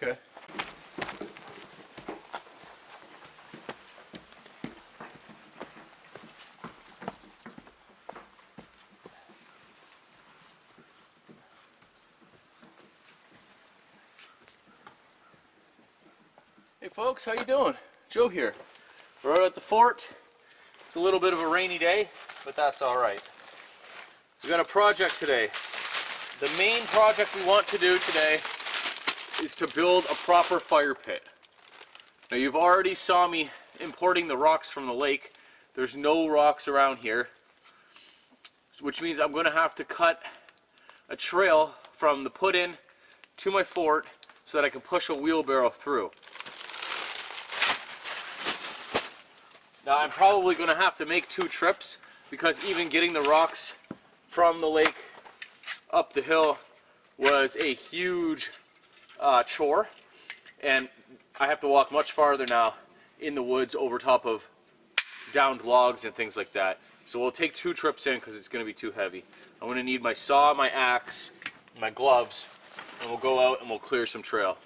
Okay. Hey folks, how you doing? Joe here. We're out at the fort. It's a little bit of a rainy day, but that's all right. We got a project today. The main project we want to do today is to build a proper fire pit. Now you've already saw me importing the rocks from the lake. There's no rocks around here, which means I'm going to have to cut a trail from the put-in to my fort so that I can push a wheelbarrow through. Now I'm probably going to have to make two trips because even getting the rocks from the lake up the hill was a huge uh, chore and I have to walk much farther now in the woods over top of downed logs and things like that. So we'll take two trips in because it's going to be too heavy. I'm going to need my saw, my axe, my gloves, and we'll go out and we'll clear some trail.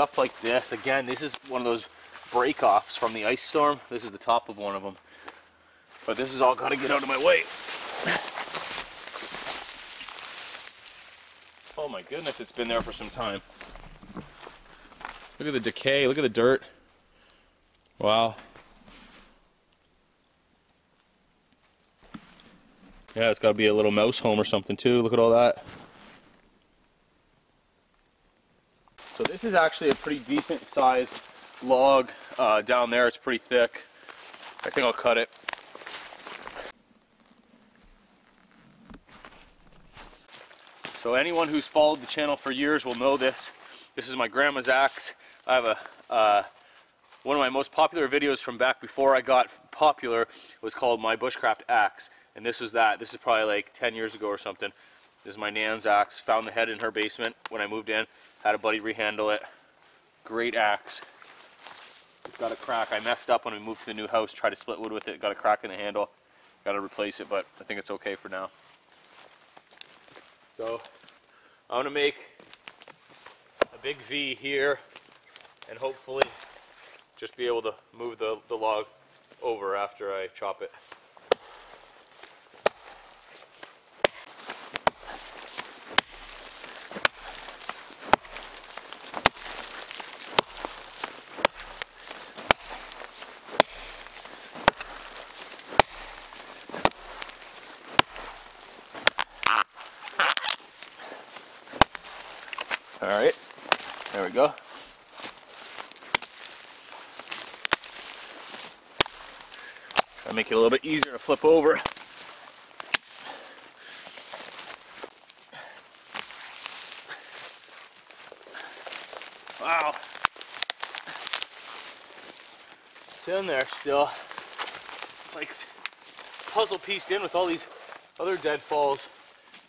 Stuff like this. Again, this is one of those break-offs from the ice storm. This is the top of one of them. But this is all got to get out of my way. Oh my goodness, it's been there for some time. Look at the decay, look at the dirt. Wow. Yeah, it's got to be a little mouse home or something too. Look at all that. So this is actually a pretty decent sized log uh, down there. It's pretty thick. I think I'll cut it. So anyone who's followed the channel for years will know this. This is my grandma's axe. I have a uh, one of my most popular videos from back before I got popular was called my bushcraft axe, and this was that. This is probably like 10 years ago or something. This is my nan's axe. Found the head in her basement when I moved in. Had a buddy rehandle it. Great axe. It's got a crack. I messed up when we moved to the new house. Tried to split wood with it. Got a crack in the handle. Got to replace it, but I think it's okay for now. So I'm gonna make a big V here and hopefully just be able to move the, the log over after I chop it. All right, there we go. Try to make it a little bit easier to flip over. Wow. It's in there still. It's like puzzle pieced in with all these other deadfalls.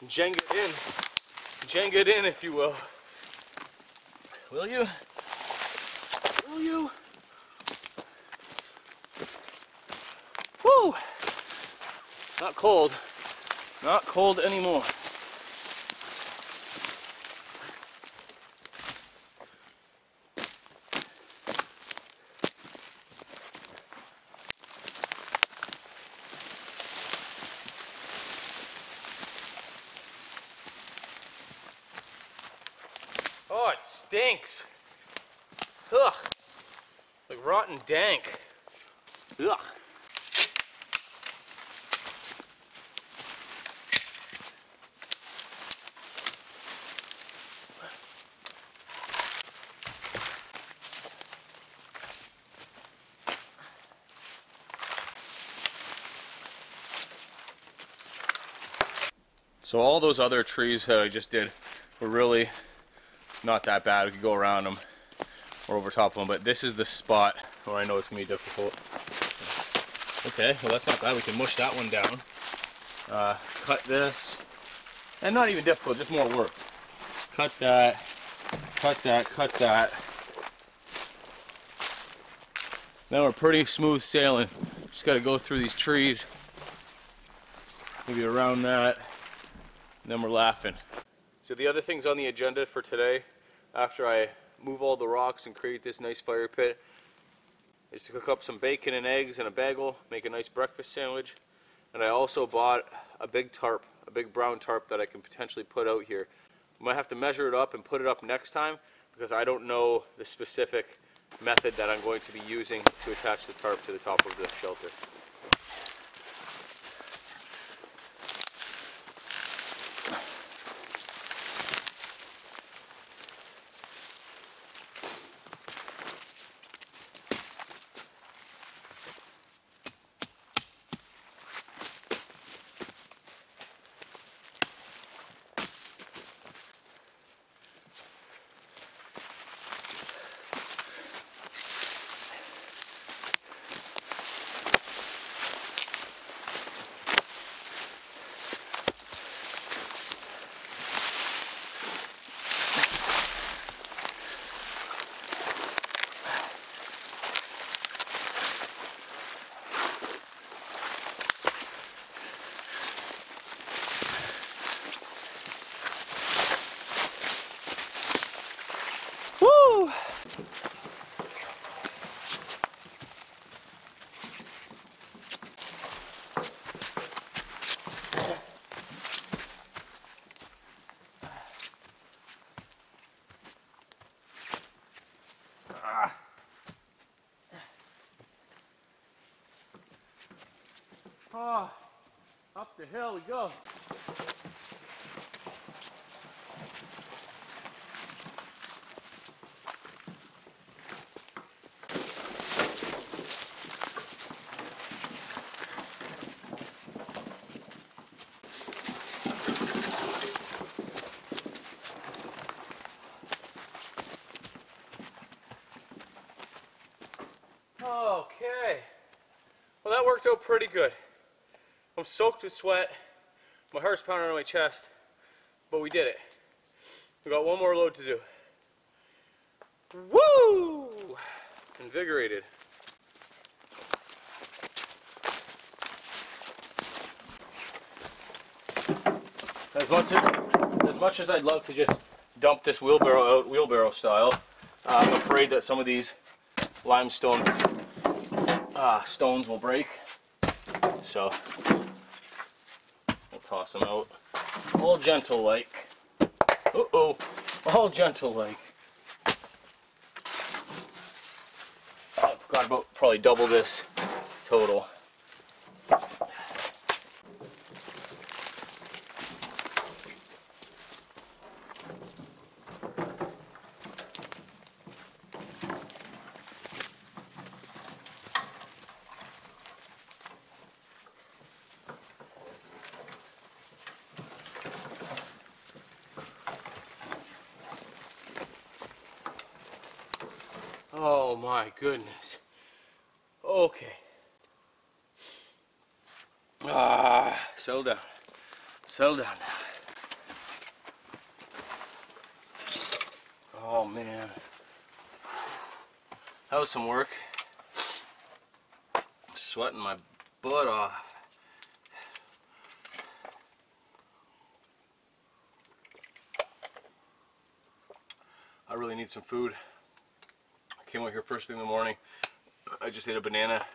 Jenga in. Jenga in, if you will. Will you? Will you? Woo! Not cold. Not cold anymore. Oh, it stinks. Ugh. Like rotten dank. Ugh. So all those other trees that I just did were really not that bad. We could go around them or over top of them, but this is the spot where I know it's gonna be difficult. Okay, well that's not bad. We can mush that one down. Uh, cut this, and not even difficult, just more work. Cut that, cut that, cut that. Now we're pretty smooth sailing. Just got to go through these trees, maybe around that, then we're laughing. So the other things on the agenda for today, after I move all the rocks and create this nice fire pit, is to cook up some bacon and eggs and a bagel, make a nice breakfast sandwich. And I also bought a big tarp, a big brown tarp that I can potentially put out here. I might have to measure it up and put it up next time because I don't know the specific method that I'm going to be using to attach the tarp to the top of the shelter. Woo! Ah, up the hill we go. Okay. Well, that worked out pretty good. I'm soaked with sweat. My heart's pounding on my chest. But we did it. We got one more load to do. Woo! Invigorated. As much as, as much as I'd love to just dump this wheelbarrow out wheelbarrow style, uh, I'm afraid that some of these limestone uh, stones will break. So toss them out. All gentle like. Uh oh, all gentle like. I've got about probably double this total. Oh my goodness. Okay. Ah, settle down. Settle down now. Oh man. That was some work. I'm sweating my butt off. I really need some food. I came out here first thing in the morning. I just ate a banana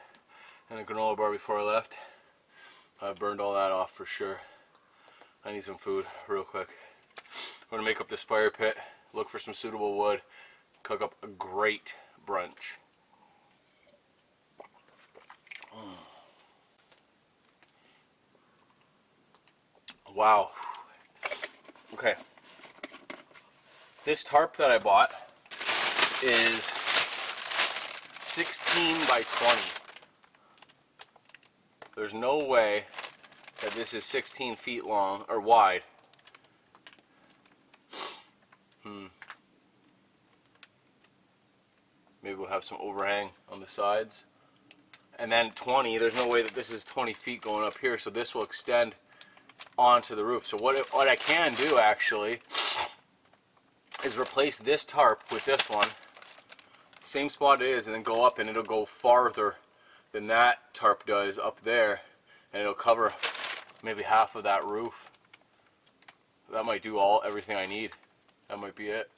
and a granola bar before I left. I burned all that off for sure. I need some food real quick. I'm gonna make up this fire pit, look for some suitable wood, cook up a great brunch. Wow. Okay. This tarp that I bought is 16 by 20. There's no way that this is 16 feet long or wide. Hmm. Maybe we'll have some overhang on the sides. And then 20, there's no way that this is 20 feet going up here, so this will extend onto the roof. So what, what I can do actually is replace this tarp with this one, same spot it is, and then go up and it'll go farther than that tarp does up there, and it'll cover maybe half of that roof. That might do all everything I need. That might be it.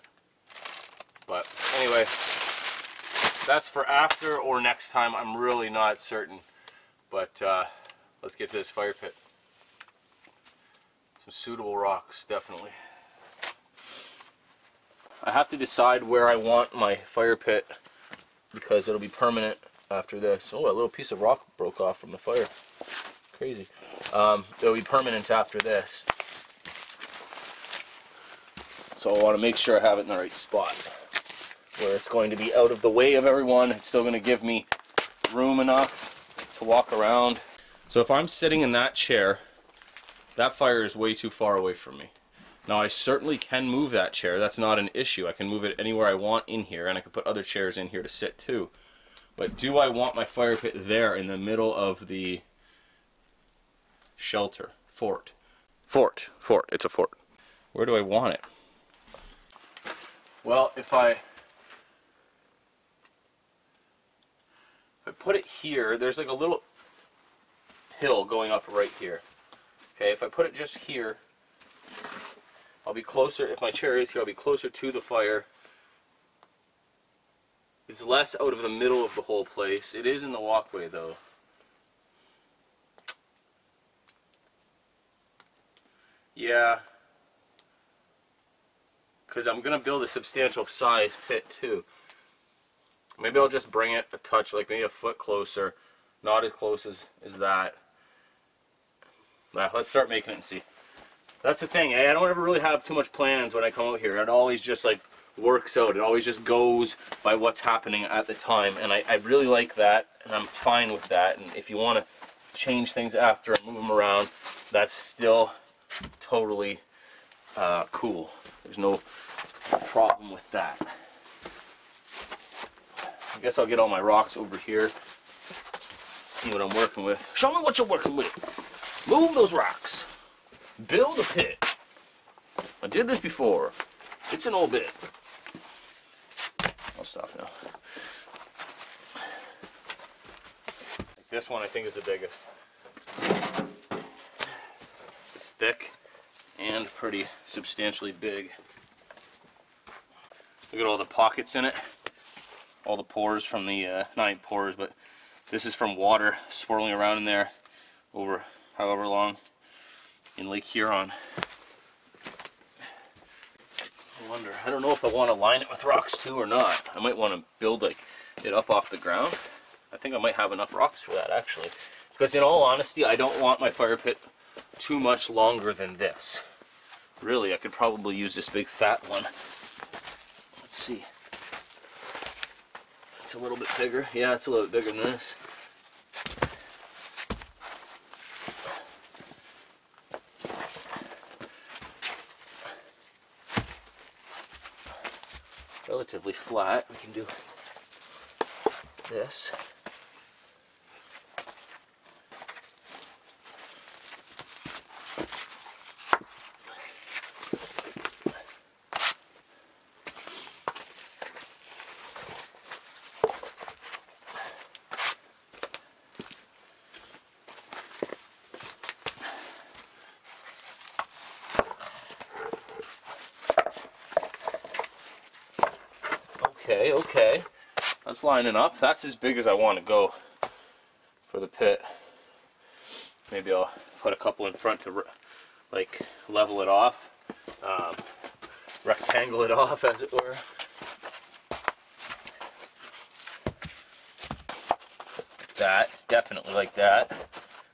But anyway, that's for after or next time. I'm really not certain. But uh, let's get to this fire pit. Some suitable rocks, definitely. I have to decide where I want my fire pit because it'll be permanent after this. Oh, a little piece of rock broke off from the fire. Crazy. Um, it'll be permanent after this. So I want to make sure I have it in the right spot where it's going to be out of the way of everyone. It's still going to give me room enough to walk around. So if I'm sitting in that chair, that fire is way too far away from me. Now I certainly can move that chair. That's not an issue. I can move it anywhere I want in here and I can put other chairs in here to sit too. But do I want my fire pit there in the middle of the shelter? Fort. Fort. Fort. It's a fort. Where do I want it? Well, if I if I put it here, there's like a little hill going up right here. Okay, if I put it just here, I'll be closer, if my chair is here, I'll be closer to the fire. It's less out of the middle of the whole place. It is in the walkway though. Yeah. Because I'm going to build a substantial size pit too. Maybe I'll just bring it a touch, like maybe a foot closer. Not as close as, as that. Now, let's start making it and see. That's the thing, eh? I don't ever really have too much plans when I come out here. It always just like works out. It always just goes by what's happening at the time. And I, I really like that, and I'm fine with that. And if you want to change things after and move them around, that's still totally uh, cool. There's no problem with that. I guess I'll get all my rocks over here. See what I'm working with. Show me what you're working with. Move those rocks. Build a pit. I did this before. It's an old bit. I'll stop now. This one I think is the biggest. It's thick and pretty substantially big. Look at all the pockets in it. All the pores from the, uh, not even pores, but this is from water swirling around in there over however long in Lake Huron. I wonder, I don't know if I want to line it with rocks too or not. I might want to build like it up off the ground. I think I might have enough rocks for that actually. Because in all honesty, I don't want my fire pit too much longer than this. Really, I could probably use this big fat one. Let's see. It's a little bit bigger. Yeah, it's a little bit bigger than this. Relatively flat. We can do this. Okay, okay. That's lining up. That's as big as I want to go for the pit. Maybe I'll put a couple in front to like level it off, um, rectangle it off as it were. that, definitely like that.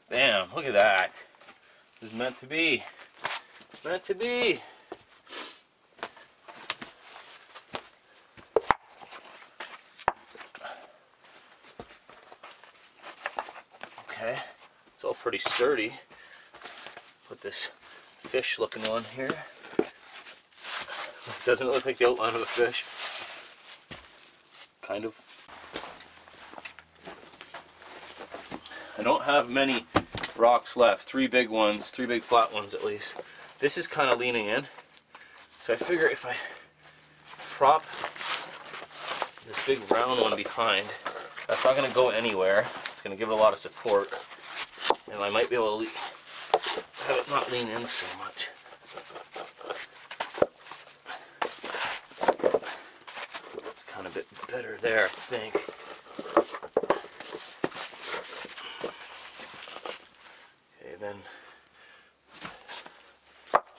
Bam, look at that. This is meant to be. Meant to be. Okay, it's all pretty sturdy. Put this fish looking one here. Doesn't look like the outline of a fish? Kind of. I don't have many rocks left. Three big ones, three big flat ones at least. This is kind of leaning in. So I figure if I prop this big round one behind. That's not going to go anywhere. It's going to give it a lot of support. And I might be able to have it not lean in so much. It's kind of a bit better there, I think. Okay, then,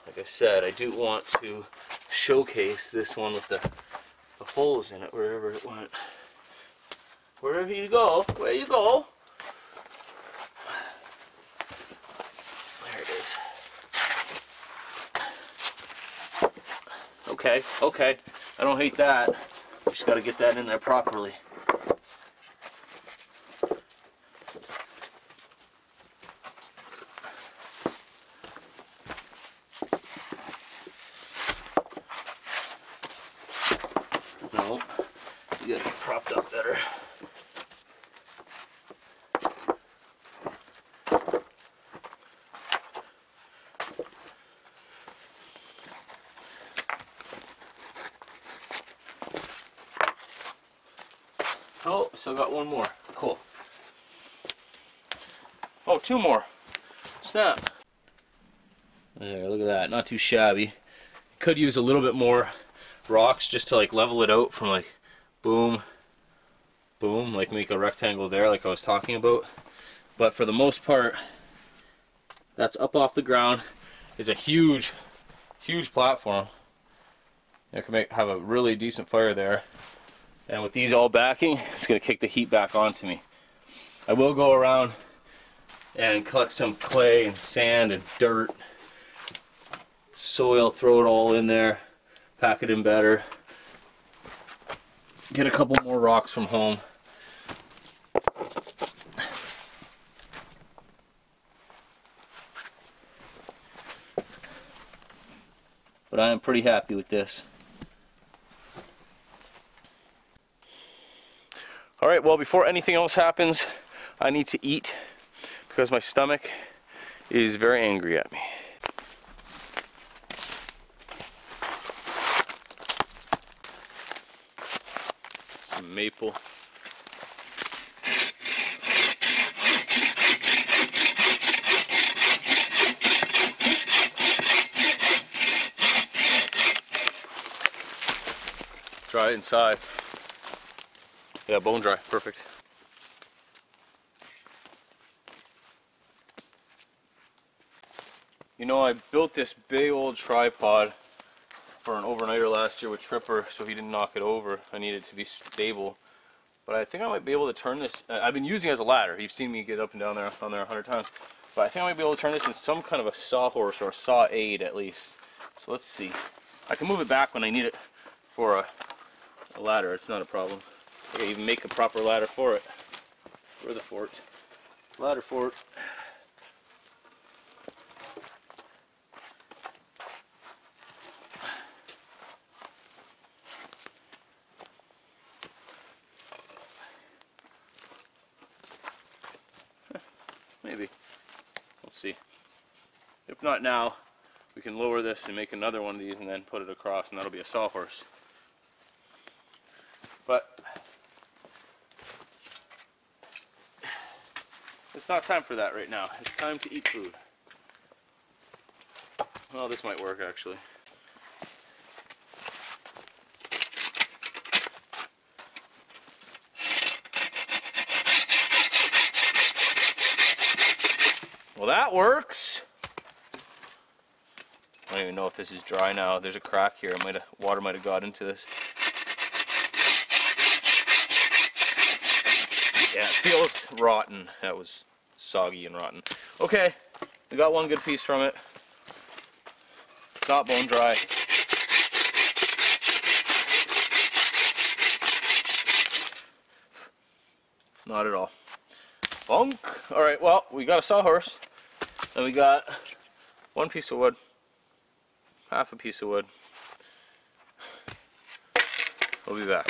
like I said, I do want to showcase this one with the, the holes in it wherever it went. Wherever you go, where you go. There it is. Okay, okay. I don't hate that. Just gotta get that in there properly. No, you gotta get propped up better. Oh, still got one more. Cool. Oh, two more. Snap. There, look at that. Not too shabby. Could use a little bit more rocks just to like level it out from like boom, boom, like make a rectangle there like I was talking about. But for the most part, that's up off the ground. It's a huge, huge platform. I can make have a really decent fire there. And with these all backing, it's going to kick the heat back onto me. I will go around and collect some clay and sand and dirt, soil, throw it all in there, pack it in better. Get a couple more rocks from home. But I am pretty happy with this. All right, well, before anything else happens, I need to eat because my stomach is very angry at me. Some maple. Dry inside. Yeah, bone dry, perfect. You know, I built this big old tripod for an overnighter last year with Tripper, so he didn't knock it over. I needed it to be stable. But I think I might be able to turn this, I've been using it as a ladder. You've seen me get up and down there on there a hundred times. But I think I might be able to turn this into some kind of a sawhorse or a saw aid at least. So let's see. I can move it back when I need it for a, a ladder. It's not a problem. I can even make a proper ladder for it. For the fort. Ladder fort. Maybe. We'll see. If not now, we can lower this and make another one of these and then put it across and that'll be a sawhorse. But it's not time for that right now. It's time to eat food. Well, this might work actually. Well, that works. I don't even know if this is dry now. There's a crack here. Might water might have got into this. Yeah, it feels rotten. That was soggy and rotten. Okay, we got one good piece from it. It's not bone dry. Not at all. Bonk. All right, well, we got a sawhorse. And we got one piece of wood half a piece of wood. We'll be back.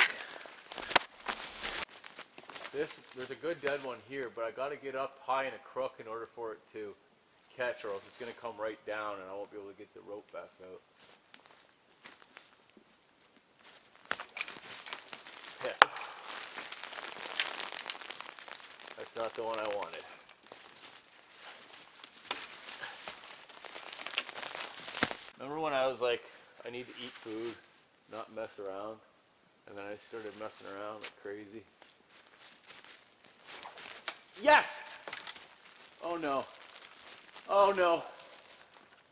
This, there's a good dead one here, but I gotta get up high in a crook in order for it to catch or else it's gonna come right down and I won't be able to get the rope back out. Yeah. That's not the one I wanted. Remember when I was like, I need to eat food, not mess around? And then I started messing around like crazy. Yes! Oh no. Oh no.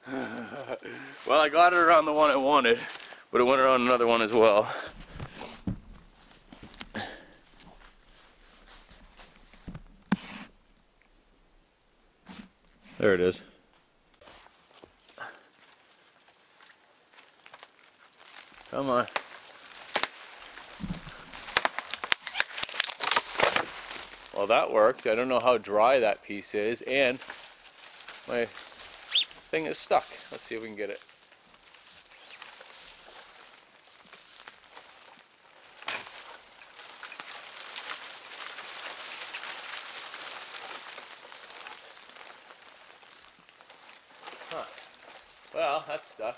Well, I got it around the one I wanted, but it went around another one as well. There it is. Come on. Well, that worked. I don't know how dry that piece is, and my thing is stuck. Let's see if we can get it. Huh. Well, that's stuck.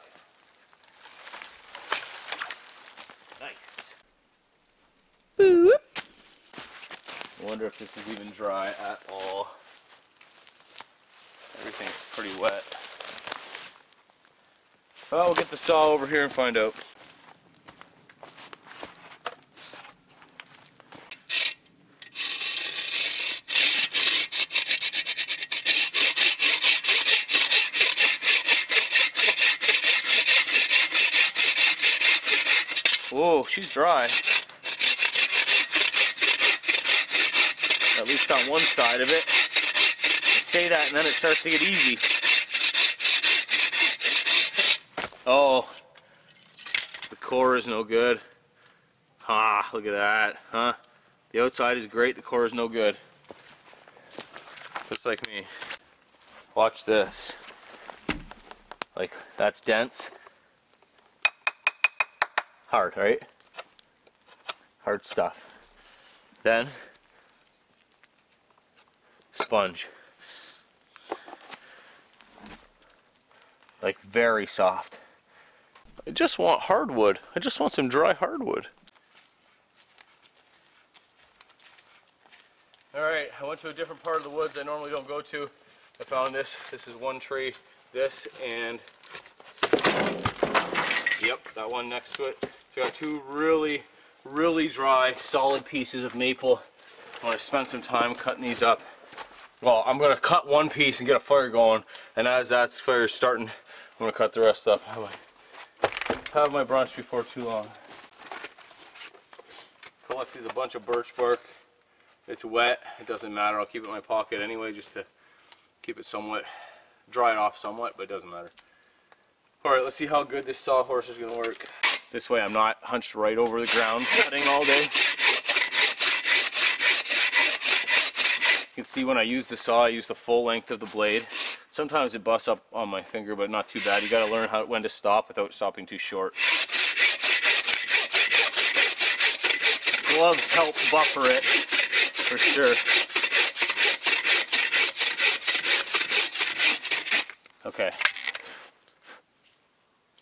Nice. I wonder this is even dry at all. Everything's pretty wet. Well, we'll get the saw over here and find out. Whoa, she's dry. On one side of it. I say that and then it starts to get easy. Oh, the core is no good. Ah, look at that, huh? The outside is great, the core is no good. Just like me. Watch this. Like, that's dense. Hard, right? Hard stuff. Then, sponge. Like, very soft. I just want hardwood. I just want some dry hardwood. Alright, I went to a different part of the woods I normally don't go to. I found this. This is one tree, this, and yep, that one next to it. So I got two really, really dry, solid pieces of maple. I want to spend some time cutting these up. Well, I'm to cut one piece and get a fire going, and as that fire starting, I'm to cut the rest up. Have my, have my brunch before too long. Collected a bunch of birch bark. It's wet, it doesn't matter. I'll keep it in my pocket anyway just to keep it somewhat, dry it off somewhat, but it doesn't matter. Alright, let's see how good this sawhorse is to work. This way I'm not hunched right over the ground cutting all day. You can see when I use the saw, I use the full length of the blade. Sometimes it busts up on my finger, but not too bad. You got to learn how when to stop without stopping too short. Gloves help buffer it, for sure. Okay.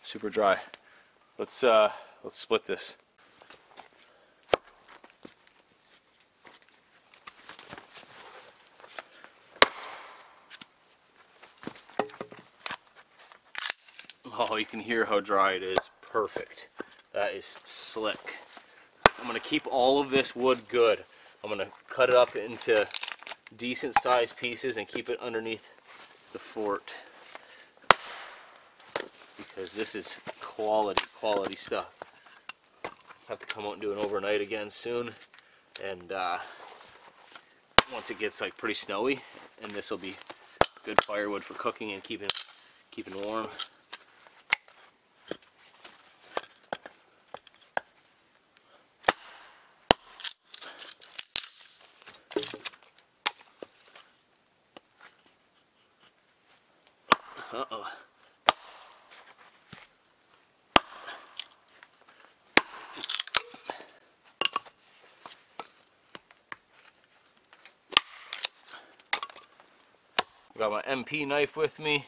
Super dry. Let's uh, let's split this. Oh, you can hear how dry it is. Perfect. That is slick. I'm going to keep all of this wood good. I'm going to cut it up into decent sized pieces and keep it underneath the fort. Because this is quality, quality stuff. Have to come out and do an overnight again soon. And uh, once it gets like pretty snowy, and this will be good firewood for cooking and keeping keeping warm. Uh-oh. Got my MP knife with me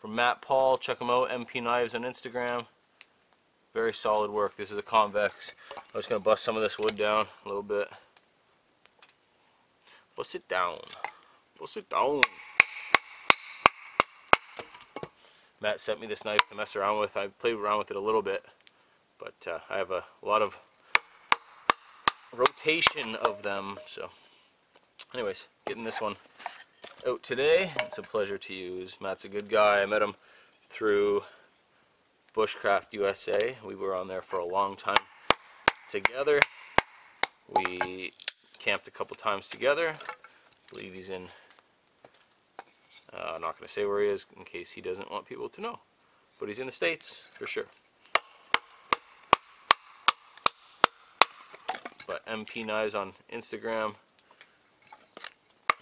from Matt Paul. Check him out, MP Knives on Instagram. Very solid work. This is a convex. I'm just going to bust some of this wood down a little bit. Bust it down. Bust it down. Matt sent me this knife to mess around with. I played around with it a little bit, but uh, I have a lot of rotation of them. So, anyways, getting this one out today. It's a pleasure to use. Matt's a good guy. I met him through Bushcraft USA. We were on there for a long time together. We camped a couple times together. I believe he's in, uh, I'm not going to say where he is in case he doesn't want people to know. But he's in the States, for sure. But MP Knives on Instagram.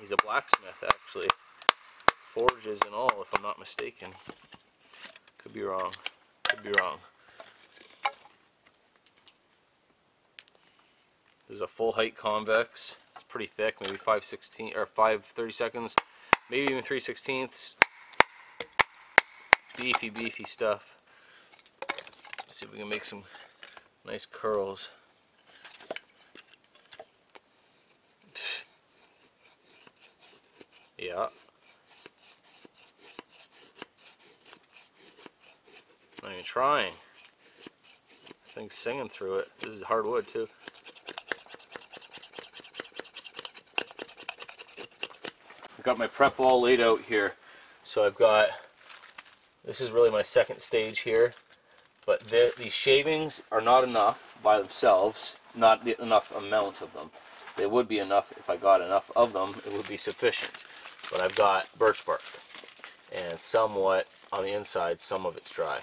He's a blacksmith, actually. Forges and all, if I'm not mistaken. Could be wrong. Could be wrong. This is a full height convex. It's pretty thick, maybe 5 16 or 5 30 seconds, maybe even 3 16ths. Beefy, beefy stuff. Let's see if we can make some nice curls. Yeah. Not even trying. Thing's singing through it. This is hardwood too. I've got my prep all laid out here. So I've got, this is really my second stage here. But the, these shavings are not enough by themselves, not the, enough amount of them. They would be enough if I got enough of them, it would be sufficient. But I've got birch bark and somewhat on the inside, some of it's dry.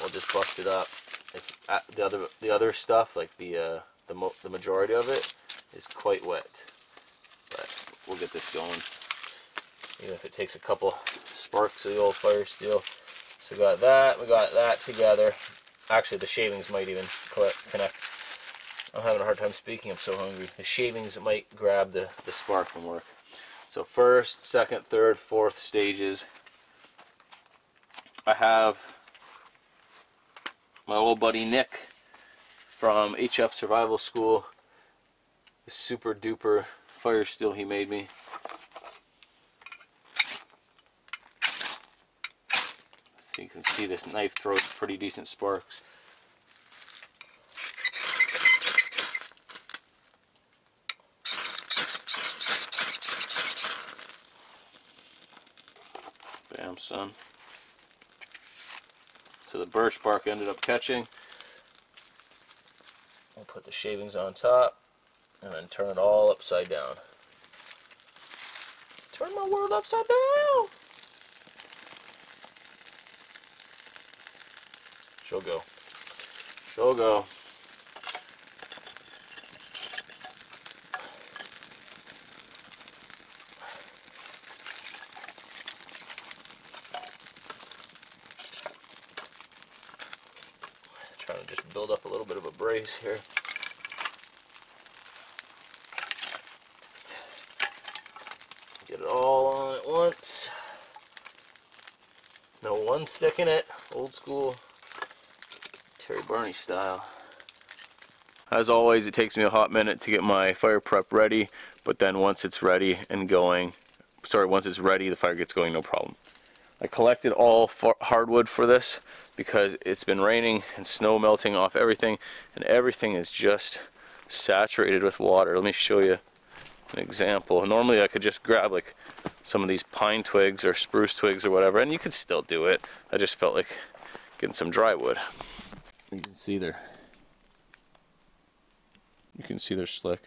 We'll just bust it up. It's the other the other stuff, like the uh, the the majority of it, is quite wet. But we'll get this going. Even if it takes a couple sparks of the old fire steel. So we got that, we got that together. Actually, the shavings might even connect. I'm having a hard time speaking, I'm so hungry. The shavings might grab the, the spark from work. So first, second, third, fourth stages. I have my old buddy Nick from HF Survival School. The super duper fire steel he made me. So you can see this knife throws pretty decent sparks. Son. So the birch bark ended up catching. We'll put the shavings on top and then turn it all upside down. Turn my world upside down! She'll go. She'll go. Trying to just build up a little bit of a brace here. Get it all on at once. No one stick in it. Old school Terry Barney style. As always, it takes me a hot minute to get my fire prep ready, but then once it's ready and going, sorry, once it's ready, the fire gets going, no problem. I collected all hardwood for this because it's been raining and snow melting off everything, and everything is just saturated with water. Let me show you an example. Normally I could just grab like some of these pine twigs or spruce twigs or whatever, and you could still do it. I just felt like getting some dry wood. You can see they're you can see they're slick.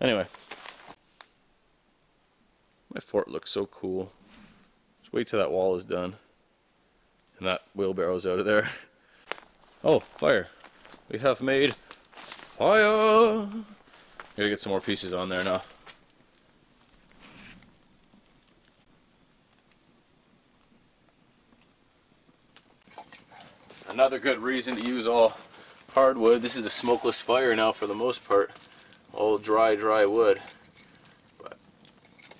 Anyway, my fort looks so cool. Just wait till that wall is done. And that wheelbarrow's out of there. Oh, fire. We have made fire! Gotta get some more pieces on there now. Another good reason to use all hardwood. This is a smokeless fire now for the most part. All dry, dry wood. But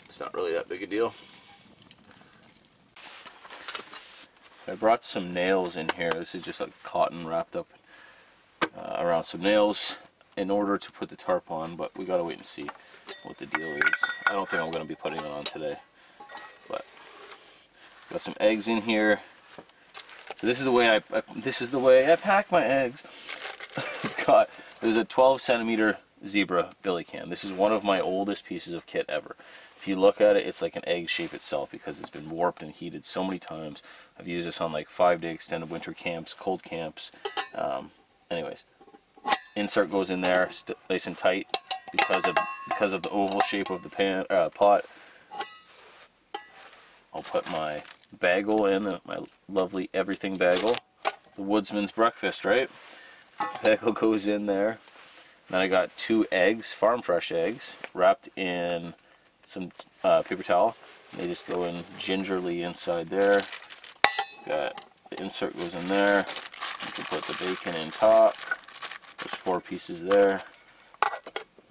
it's not really that big a deal. I brought some nails in here. This is just like cotton wrapped up uh, around some nails. In order to put the tarp on, but we gotta wait and see what the deal is. I don't think I'm gonna be putting it on today, but got some eggs in here. So this is the way I, I this is the way I pack my eggs. got this is a 12 centimeter zebra billy can. This is one of my oldest pieces of kit ever. If you look at it, it's like an egg shape itself because it's been warped and heated so many times. I've used this on like five day extended winter camps, cold camps. Um, anyways, insert goes in there, nice and tight because of because of the oval shape of the pan uh, pot. I'll put my bagel in, my lovely everything bagel, the woodsman's breakfast, right? Bagel goes in there. Then I got two eggs, farm fresh eggs, wrapped in some uh, paper towel. They just go in gingerly inside there. Got the insert goes in there. You can put the bacon in top. There's four pieces there.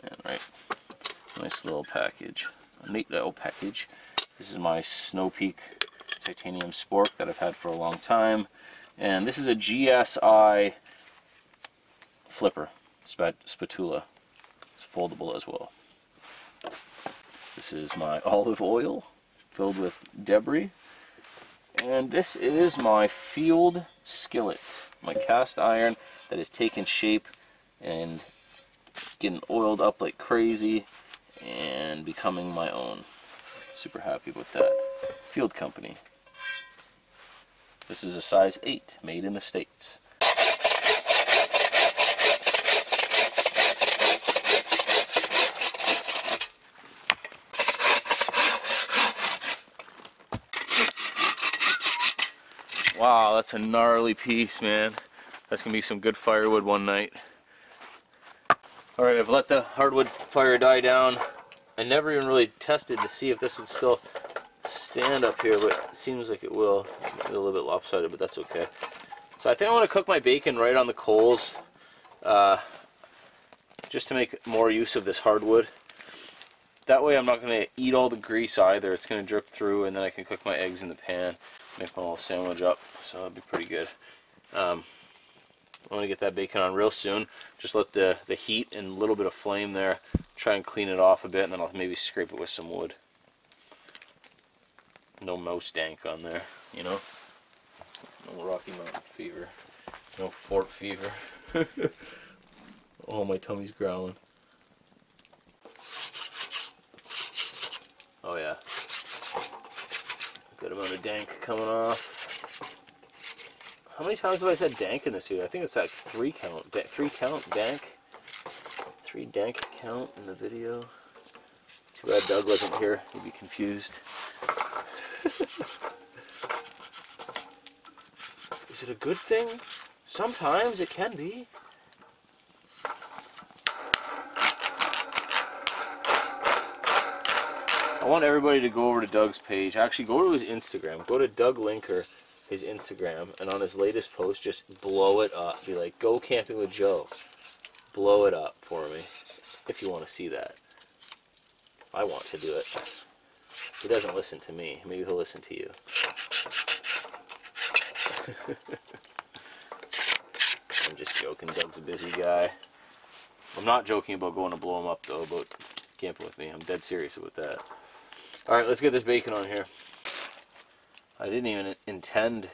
And right, nice little package. A neat little package. This is my Snow Peak titanium spork that I've had for a long time. And this is a GSI flipper spat spatula. It's foldable as well. This is my olive oil filled with debris. And this is my field skillet, my cast iron that has taken shape and getting oiled up like crazy and becoming my own. Super happy with that. Field Company. This is a size 8, made in the States. Wow, that's a gnarly piece, man. That's gonna be some good firewood one night. Alright, I've let the hardwood fire die down. I never even really tested to see if this would still stand up here, but it seems like it will. a little bit lopsided, but that's okay. So I think I want to cook my bacon right on the coals, uh, just to make more use of this hardwood. That way I'm not going to eat all the grease either. It's going to drip through, and then I can cook my eggs in the pan make my little sandwich up. So that'll be pretty good. Um, I want to get that bacon on real soon. Just let the, the heat and a little bit of flame there try and clean it off a bit, and then I'll maybe scrape it with some wood. No mouse dank on there, you know? No Rocky Mountain fever. No fort fever. oh, my tummy's growling. Oh yeah. Good amount of dank coming off. How many times have I said dank in this video? I think it's like three count. Da three count dank. Three dank count in the video. Too bad Doug wasn't here. He'd be confused. Is it a good thing? Sometimes it can be. I want everybody to go over to Doug's page. Actually, go to his Instagram. Go to Doug Linker, his Instagram, and on his latest post, just blow it up. Be like, go camping with Joe. Blow it up for me, if you want to see that. I want to do it. He doesn't listen to me. Maybe he'll listen to you. I'm just joking. Doug's a busy guy. I'm not joking about going to blow him up, though, about camping with me. I'm dead serious about that. Alright, let's get this bacon on here. I didn't even intend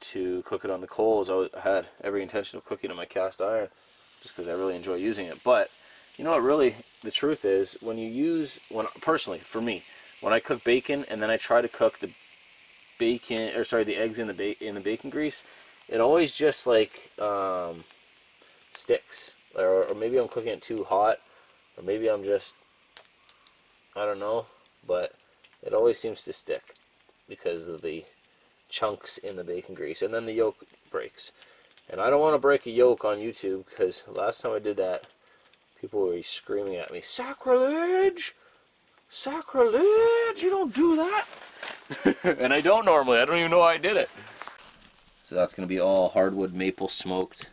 to cook it on the coals. I had every intention of cooking it in my cast iron just because I really enjoy using it. But, you know what really the truth is, when you use, when personally, for me, when I cook bacon and then I try to cook the bacon, or sorry, the eggs in the, ba in the bacon grease, it always just like um, sticks. Or, or maybe I'm cooking it too hot, or maybe I'm just, I don't know, but it always seems to stick because of the chunks in the bacon grease. And then the yolk breaks. And I don't want to break a yolk on YouTube because last time I did that people were screaming at me sacrilege! Sacrilege! You don't do that! And I don't normally. I don't even know why I did it. So that's gonna be all hardwood maple smoked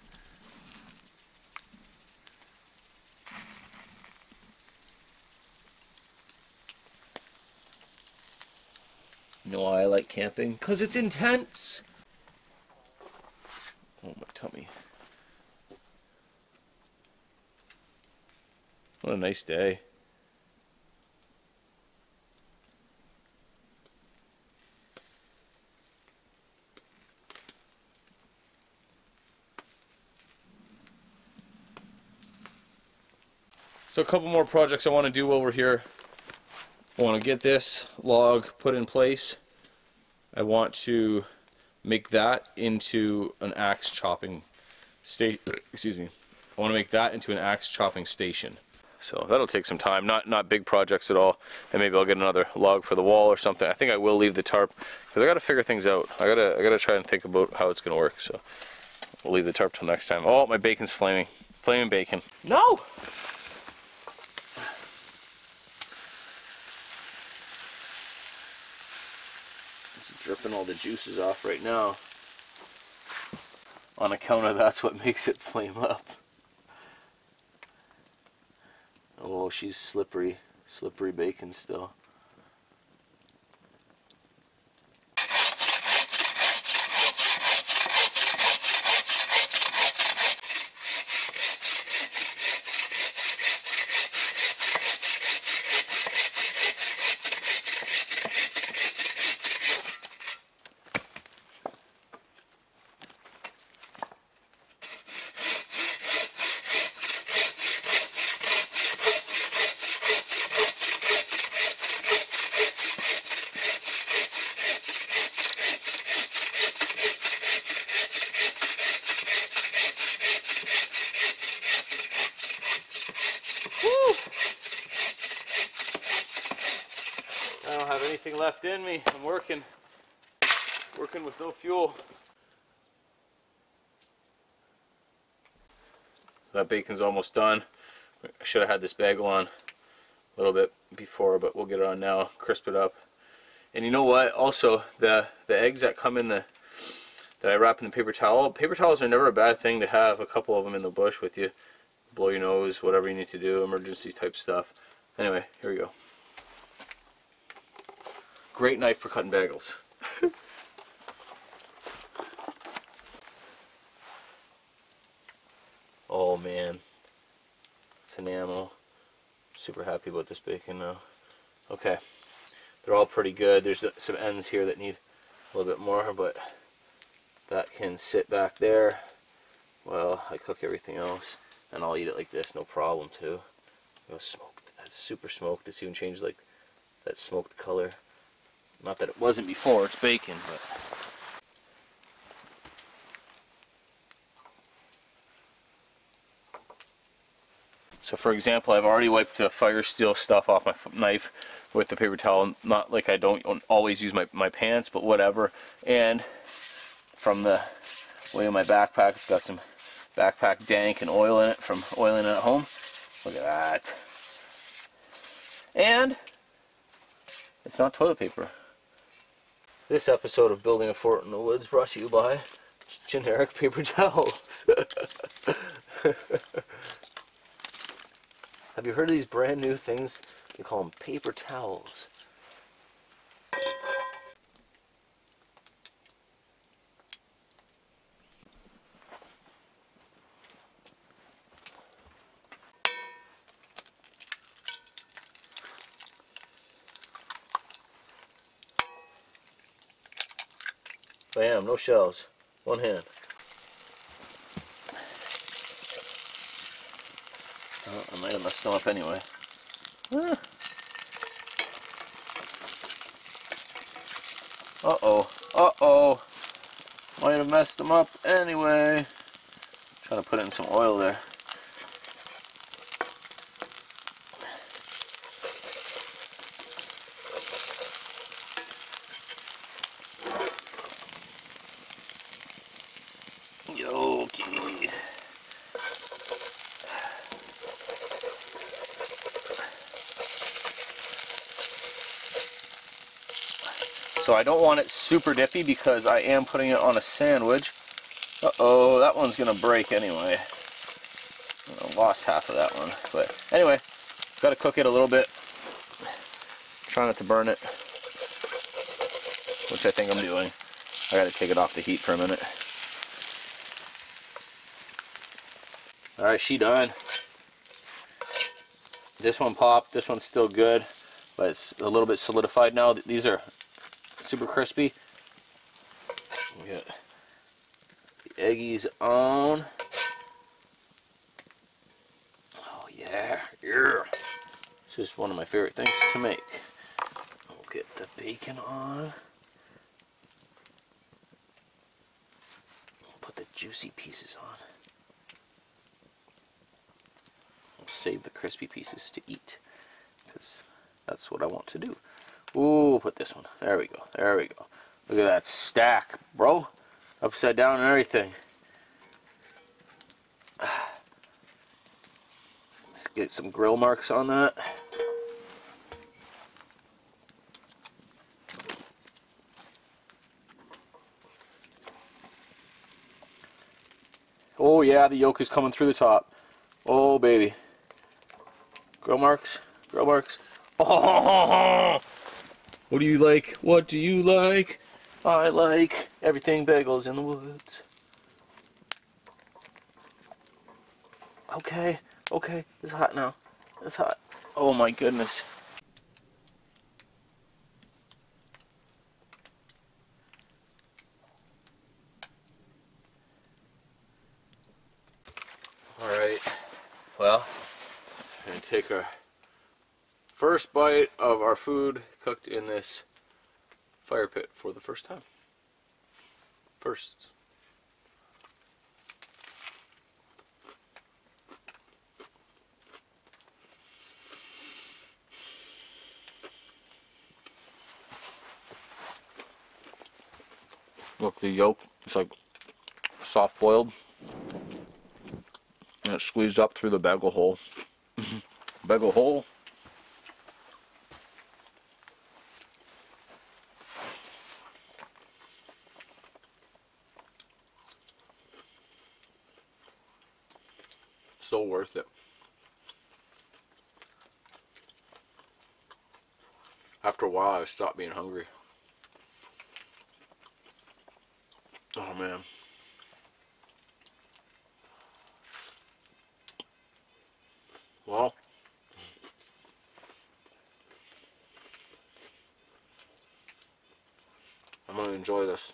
You know why I like camping? Because it's intense! Oh, my tummy. What a nice day. So a couple more projects I want to do over here. I want to get this log put in place. I want to make that into an axe chopping state. Excuse me. I want to make that into an axe chopping station. So that'll take some time. Not not big projects at all. And maybe I'll get another log for the wall or something. I think I will leave the tarp because I got to figure things out. I gotta I gotta try and think about how it's gonna work. So we'll leave the tarp till next time. Oh, my bacon's flaming. Flaming bacon. No. Dripping all the juices off right now. On account of that's what makes it flame up. Oh, she's slippery. Slippery bacon still. anything left in me. I'm working, working with no fuel. That bacon's almost done. I should have had this bagel on a little bit before, but we'll get it on now, crisp it up. And you know what? Also, the the eggs that come in the that I wrap in the paper towel. Paper towels are never a bad thing to have a couple of them in the bush with you. Blow your nose, whatever you need to do, emergency type stuff. Anyway, here we go. Great knife for cutting bagels. oh man, it's enamel. Super happy about this bacon now. Okay, they're all pretty good. There's uh, some ends here that need a little bit more, but that can sit back there while I cook everything else. And I'll eat it like this, no problem too. It was smoked. That's super smoked. It's even changed like that smoked color. Not that it wasn't before, it's bacon, but... So for example, I've already wiped the fire steel stuff off my knife with the paper towel. Not like I don't always use my, my pants, but whatever. And from the way of my backpack, it's got some backpack dank and oil in it from oiling it at home. Look at that. And it's not toilet paper. This episode of Building a Fort in the Woods brought to you by generic paper towels. Have you heard of these brand new things? They call them paper towels. Bam, no shells. One hand. Oh, I might have messed them up anyway. Uh-oh. Uh-oh. Might have messed them up anyway. Trying to put in some oil there. So I don't want it super dippy because I am putting it on a sandwich. Uh-oh, that one's going to break anyway. I lost half of that one. But anyway, got to cook it a little bit. Try not to burn it, which I think I'm doing. I got to take it off the heat for a minute. Alright, she done. This one popped. This one's still good, but it's a little bit solidified now. These are super crispy. We got the eggies on. Oh yeah, yeah. It's just one of my favorite things to make. We'll get the bacon on. We'll put the juicy pieces on. We'll save the crispy pieces to eat because that's what I want to do. Ooh, put this one. There we go. There we go. Look at that stack, bro. Upside down and everything. Let's get some grill marks on that. Oh yeah, the yolk is coming through the top. Oh baby. Grill marks, grill marks. Oh, what do you like? What do you like? I like everything bagels in the woods. Okay, okay, it's hot now. It's hot. Oh my goodness. Alright, well, I'm going to take our first bite of our food cooked in this fire pit for the first time. First. Look, the yolk, it's like soft boiled. And it's squeezed up through the bagel hole. bagel hole. So worth it. After a while, I stopped being hungry. Oh man. Well, I'm going to enjoy this.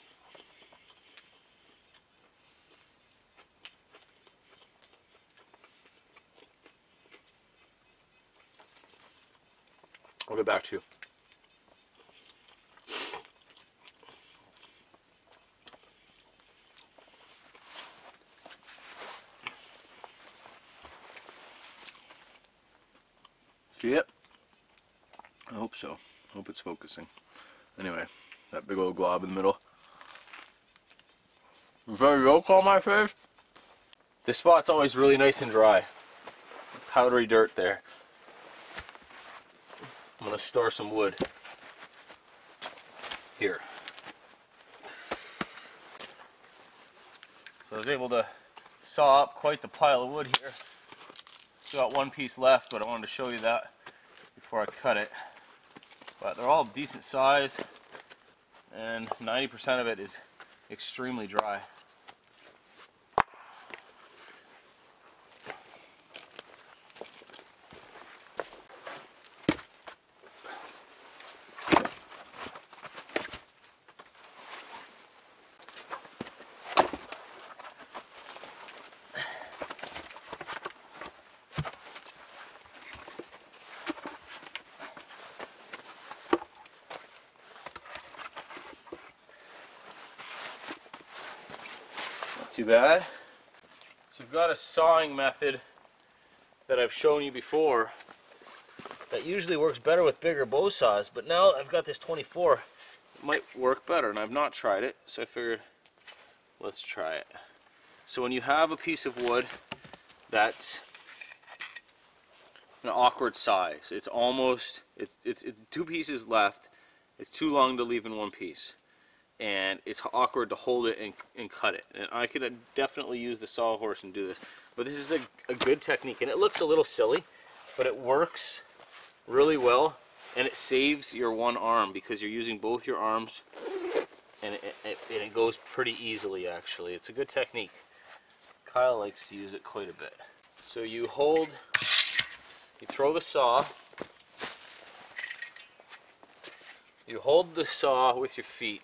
I'll get back to you. See it? I hope so. Hope it's focusing. Anyway, that big old glob in the middle. That yolk on my face? This spot's always really nice and dry. Powdery dirt there. I'm gonna store some wood here. So I was able to saw up quite the pile of wood here. Still got one piece left, but I wanted to show you that before I cut it. But they're all decent size, and 90% of it is extremely dry. Too bad. So we've got a sawing method that I've shown you before that usually works better with bigger bow saws, but now I've got this 24, it might work better, and I've not tried it, so I figured let's try it. So when you have a piece of wood that's an awkward size, it's almost, it's, it's, it's two pieces left, it's too long to leave in one piece and it's awkward to hold it and, and cut it. And I could definitely use the sawhorse and do this. But this is a, a good technique, and it looks a little silly, but it works really well, and it saves your one arm because you're using both your arms, and it, it, and it goes pretty easily, actually. It's a good technique. Kyle likes to use it quite a bit. So you hold you throw the saw, you hold the saw with your feet.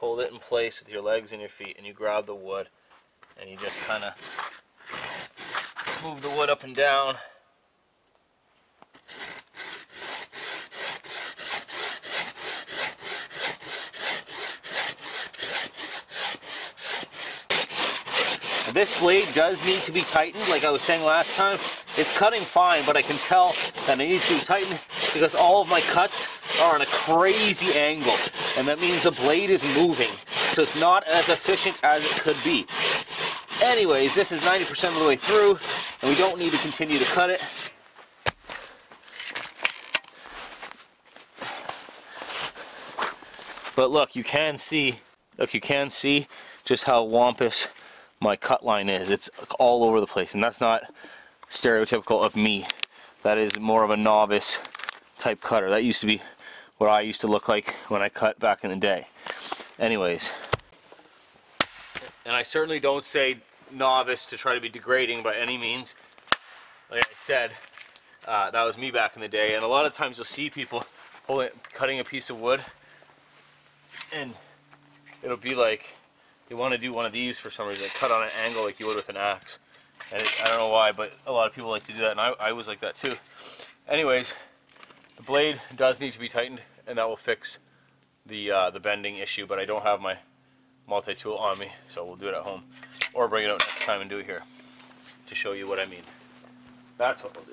Hold it in place with your legs and your feet, and you grab the wood, and you just kind of move the wood up and down. This blade does need to be tightened, like I was saying last time. It's cutting fine, but I can tell that it needs to be tightened because all of my cuts are on a crazy angle. And that means the blade is moving. So it's not as efficient as it could be. Anyways, this is 90% of the way through, and we don't need to continue to cut it. But look, you can see, look, you can see just how wampus my cut line is. It's all over the place, and that's not stereotypical of me. That is more of a novice type cutter. That used to be what I used to look like when I cut back in the day. Anyways, and I certainly don't say novice to try to be degrading by any means. Like I said, uh, that was me back in the day, and a lot of times you'll see people holding, cutting a piece of wood, and it'll be like you want to do one of these for some reason, cut on an angle like you would with an axe. And it, I don't know why, but a lot of people like to do that, and I, I was like that too. Anyways, the blade does need to be tightened, and that will fix the uh, the bending issue. But I don't have my multi-tool on me, so we'll do it at home, or bring it out next time and do it here to show you what I mean. That's what we'll do.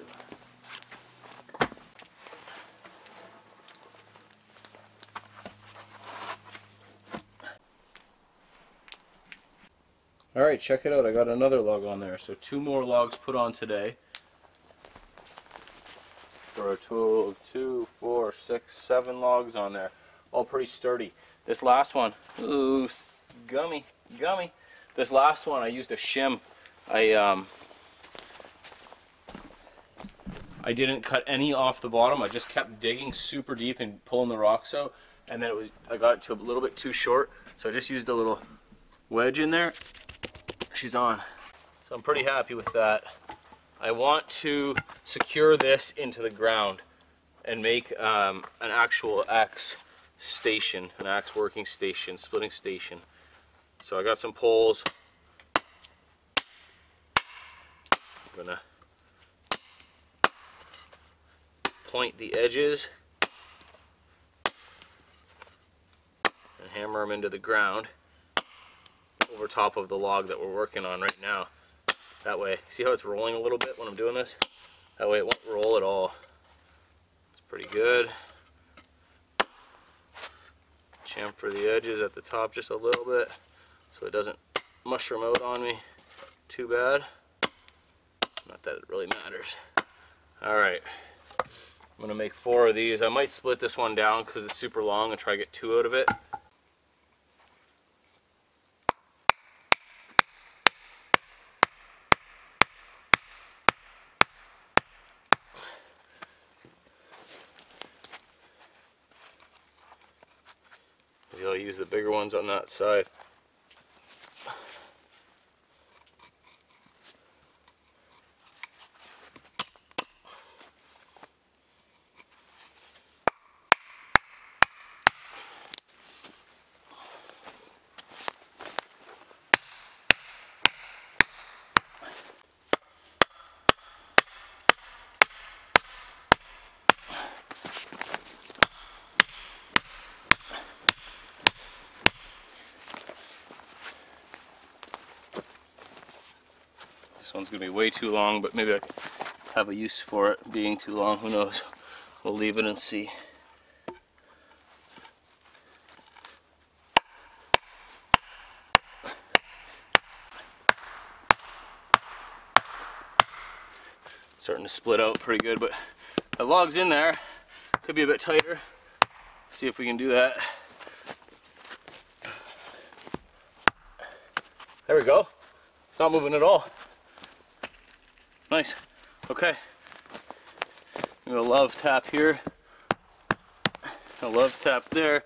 Alright, check it out. I got another log on there. So two more logs put on today. Total of two, four, six, seven logs on there. All pretty sturdy. This last one, ooh, gummy, gummy. This last one, I used a shim. I um, I didn't cut any off the bottom. I just kept digging super deep and pulling the rocks out. And then it was, I got it to a little bit too short. So I just used a little wedge in there she's on. So I'm pretty happy with that. I want to secure this into the ground and make um, an actual axe station, an axe working station, splitting station. So I got some poles. I'm gonna point the edges and hammer them into the ground over top of the log that we're working on right now. That way, see how it's rolling a little bit when I'm doing this? That way it won't roll at all. It's pretty good. Chamfer the edges at the top just a little bit so it doesn't mushroom out on me too bad. Not that it really matters. Alright, I'm going to make four of these. I might split this one down because it's super long and try to get two out of it. I'll use the bigger ones on that side. One's to be way too long, but maybe I have a use for it being too long. Who knows? We'll leave it and see. Starting to split out pretty good, but the log's in there. Could be a bit tighter. See if we can do that. There we go. It's not moving at all. Nice. Okay. I'm gonna love tap here. A love tap there.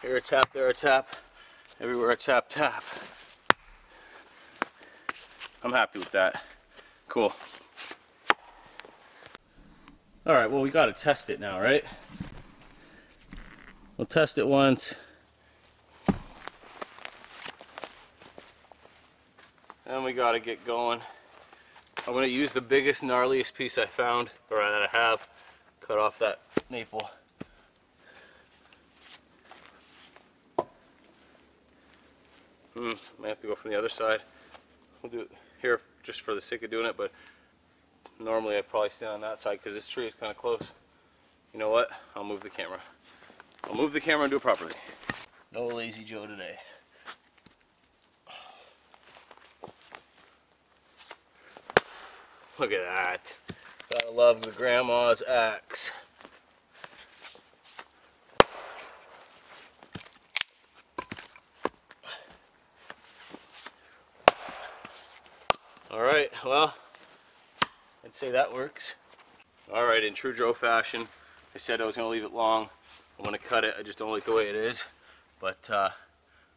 Here a tap, there a tap, everywhere a tap, tap. I'm happy with that. Cool. Alright, well we gotta test it now, right? We'll test it once. We gotta get going. I'm gonna use the biggest, gnarliest piece I found, or that I have. Cut off that maple. Hmm, might have to go from the other side. We'll do it here just for the sake of doing it, but normally I'd probably stand on that side because this tree is kind of close. You know what? I'll move the camera. I'll move the camera and do it properly. No lazy Joe today. Look at that. Gotta love the grandma's axe. Alright, well, I'd say that works. Alright, in true Joe fashion, I said I was to leave it long. I'm to cut it, I just don't like the way it is. But uh,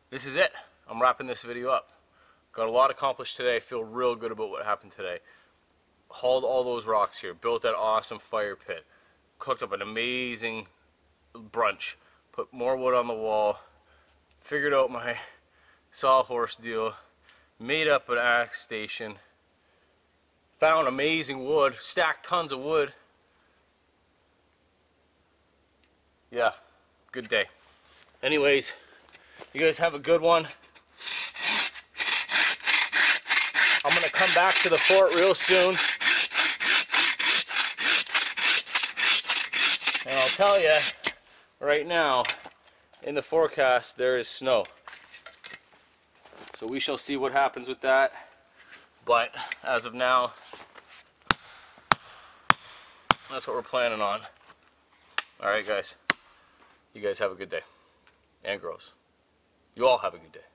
this is it. I'm wrapping this video up. Got a lot accomplished today. I feel real good about what happened today. Hauled all those rocks here, built that awesome fire pit, cooked up an amazing brunch, put more wood on the wall, figured out my sawhorse deal, made up an axe station, found amazing wood, stacked tons of wood. Yeah, good day. Anyways, you guys have a good one. I'm gonna come back to the fort real soon. And I'll tell you right now, in the forecast, there is snow. So we shall see what happens with that. But as of now, that's what we're planning on. Alright guys, you guys have a good day. And girls. You all have a good day.